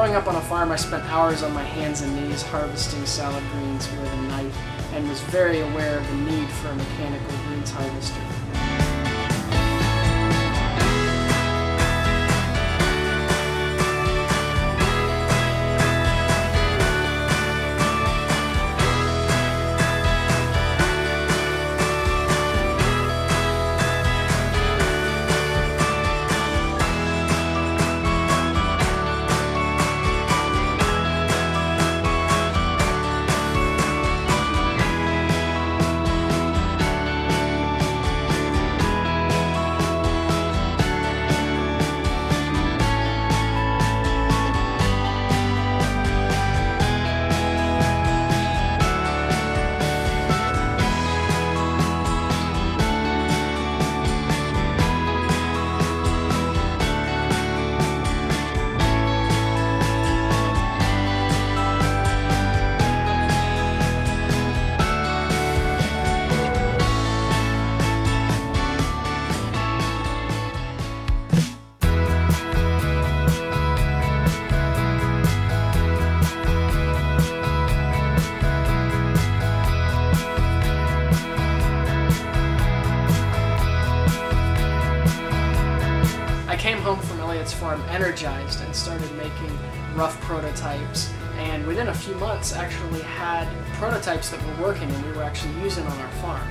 Growing up on a farm, I spent hours on my hands and knees harvesting salad greens with a knife and was very aware of the need for a mechanical greens harvester. Came home from Elliot's farm energized and started making rough prototypes and within a few months actually had prototypes that were working and we were actually using on our farm.